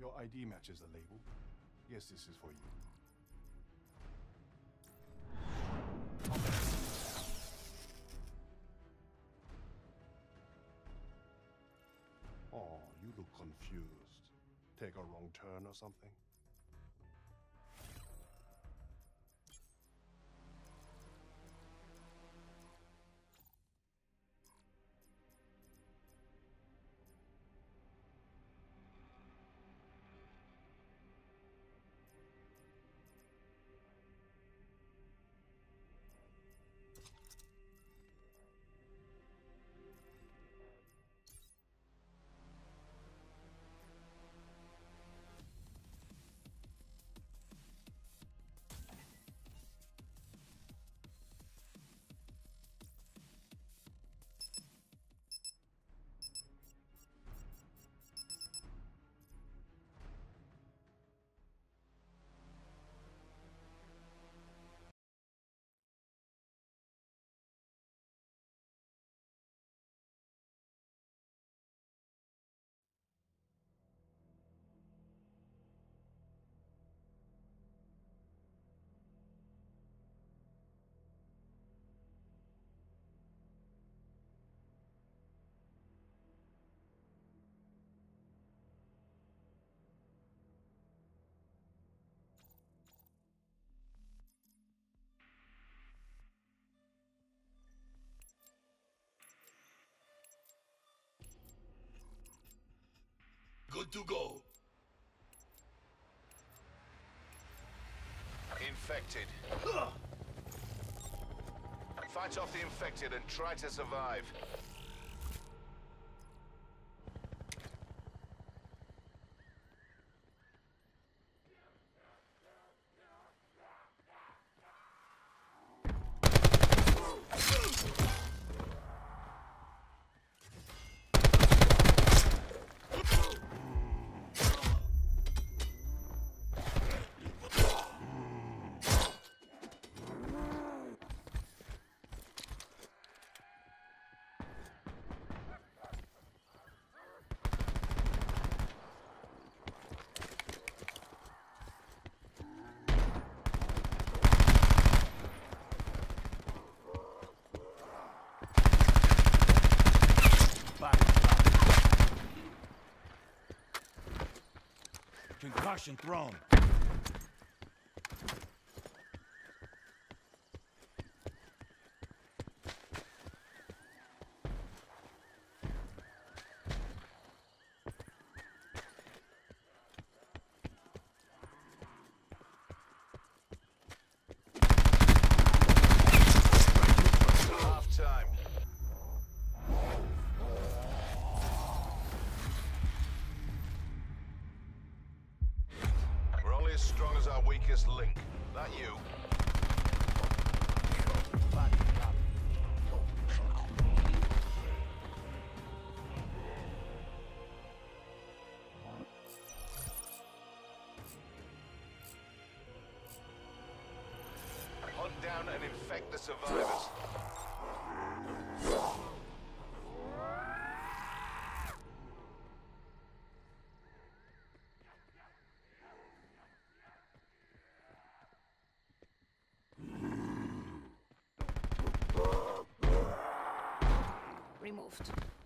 Your ID matches the label. Yes, this is for you. Oh, you look confused. Take a wrong turn or something? Good to go. Infected. Fight off the infected and try to survive. Concussion thrown. Strong as our weakest link. That you? Hunt down and infect the survivors. Removed.